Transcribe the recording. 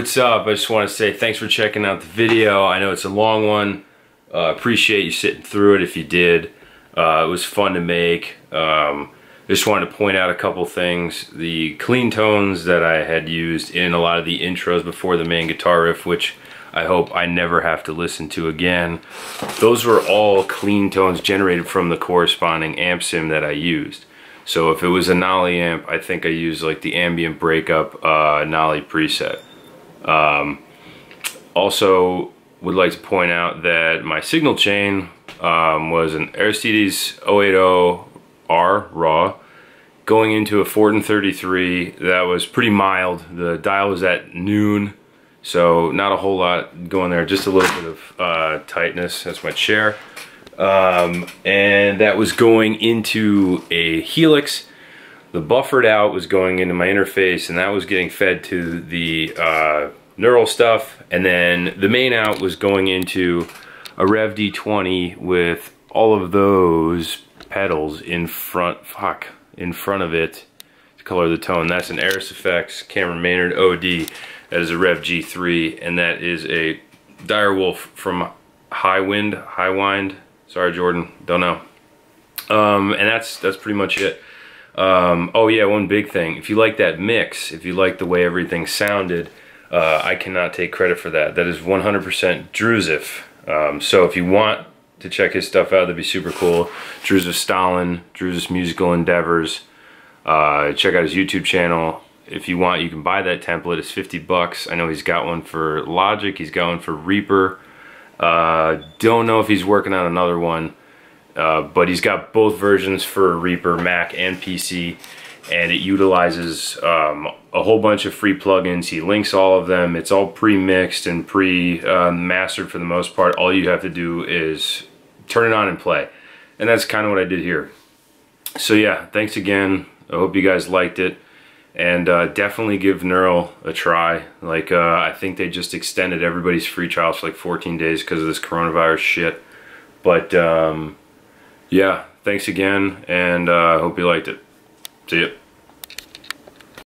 What's up? I just want to say thanks for checking out the video. I know it's a long one. Uh, appreciate you sitting through it if you did. Uh, it was fun to make. Um, just wanted to point out a couple things. The clean tones that I had used in a lot of the intros before the main guitar riff, which I hope I never have to listen to again. Those were all clean tones generated from the corresponding amp sim that I used. So if it was a Nolly amp, I think I used like the ambient breakup uh, Nolly preset. Um, also would like to point out that my signal chain um, was an Aristides 080R raw going into a Fortin 33 that was pretty mild. The dial was at noon so not a whole lot going there, just a little bit of uh, tightness. That's my chair. Um, and that was going into a Helix. The buffered out was going into my interface and that was getting fed to the uh, neural stuff. And then the main out was going into a REVV D20 with all of those pedals in front, fuck, in front of it to color the tone. That's an Airis Effects Cameron Maynard OD. That is a REVV G3, and that is a Direwolf from Highwind, High Wind. Sorry, Jordan, don't know. Um, and that's that's pretty much it. Um, oh yeah, one big thing. If you like that mix, if you like the way everything sounded, uh, I cannot take credit for that. That is 100% Drewsif. Um, so if you want to check his stuff out, that'd be super cool. Drewsif Stalin, Drewsif's Musical Endeavors. Uh, check out his YouTube channel if you want, you can buy that template. It's 50 bucks. I know he's got one for Logic. He's got one for Reaper. Uh, don't know if he's working on another one, uh, but he's got both versions for Reaper, Mac and PC, and it utilizes um, a whole bunch of free plugins. He links all of them. It's all pre-mixed and pre-mastered for the most part. All you have to do is turn it on and play. And that's kind of what I did here. So yeah, thanks again. I hope you guys liked it and uh, definitely give Neural a try. Like, uh, I think they just extended everybody's free trials for like 14 days because of this coronavirus shit. But, um, yeah, thanks again, and I uh, hope you liked it. See ya.